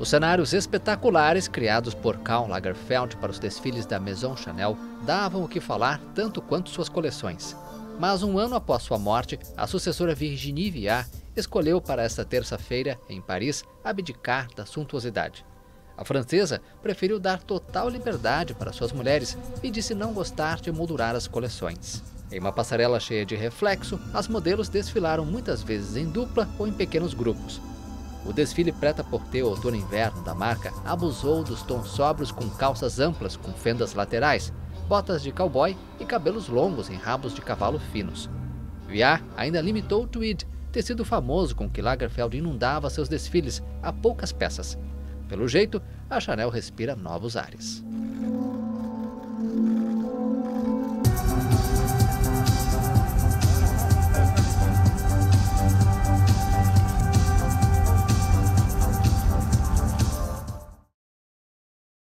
Os cenários espetaculares criados por Karl Lagerfeld para os desfiles da Maison Chanel davam o que falar tanto quanto suas coleções. Mas um ano após sua morte, a sucessora Virginie Viard escolheu para esta terça-feira, em Paris, abdicar da suntuosidade. A francesa preferiu dar total liberdade para suas mulheres e disse não gostar de moldurar as coleções. Em uma passarela cheia de reflexo, as modelos desfilaram muitas vezes em dupla ou em pequenos grupos. O desfile preta-porter outono-inverno da marca abusou dos tons sóbrios com calças amplas com fendas laterais, botas de cowboy e cabelos longos em rabos de cavalo finos. Viard ainda limitou o tweed, tecido famoso com que Lagerfeld inundava seus desfiles a poucas peças. Pelo jeito, a Chanel respira novos ares.